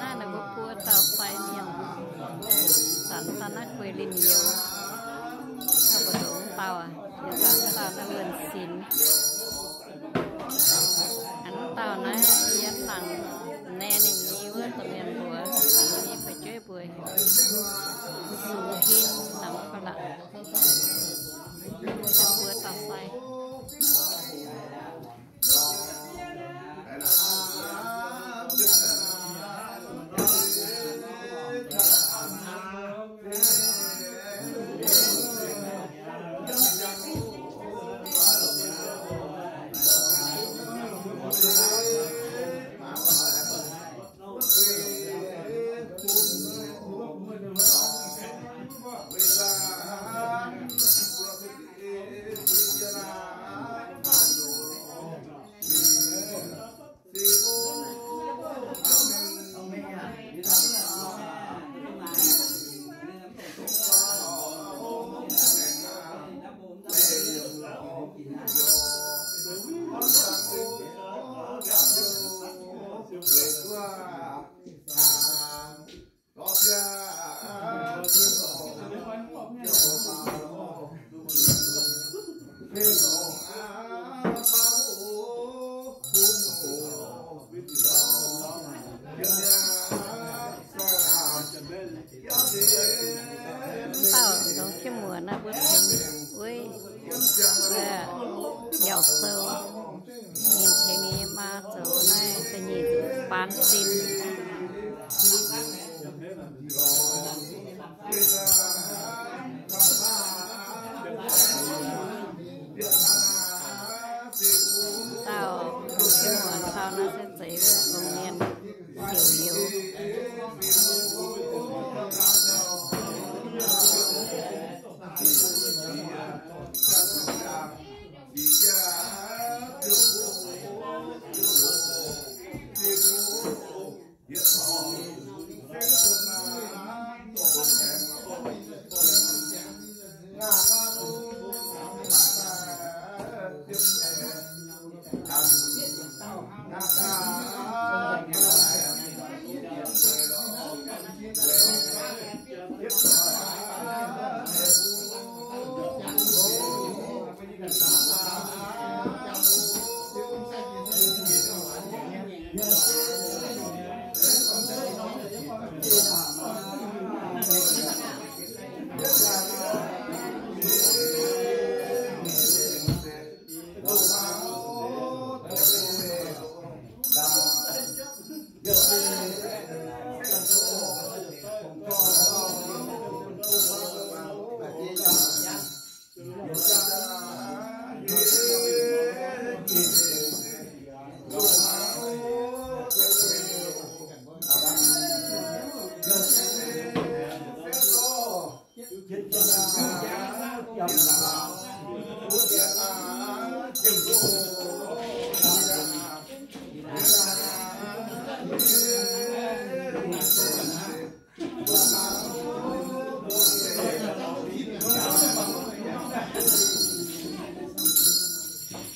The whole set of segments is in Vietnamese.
น่าหนูกพัวต่าไฟเมียมสันตานักเวลินเยอะถ้าประตูเปล่าอะอย่าสันตาตะเวินสินอันเต่านะเยียหลังแน่หนึ่งนี้เวอร์ตัวเมียมหัวนี่ไปช่วยป่วยสูงกินหนังกระละ xin.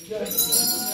Yes.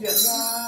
Việt Nam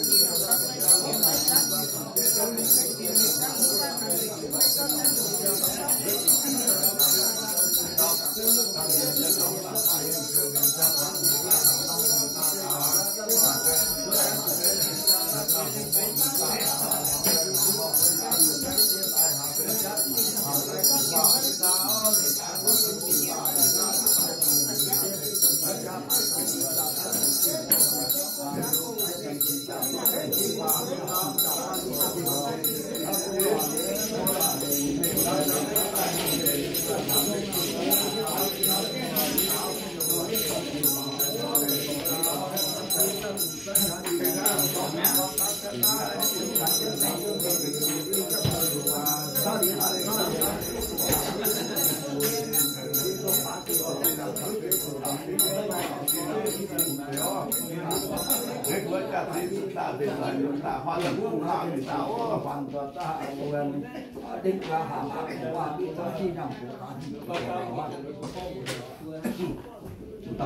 cái cuối cả thế chúng ta về lại chúng ta hoa lần cũng là người ta hoàn toàn ta quyền định và hạ hạ qua bị cho chi nào của ta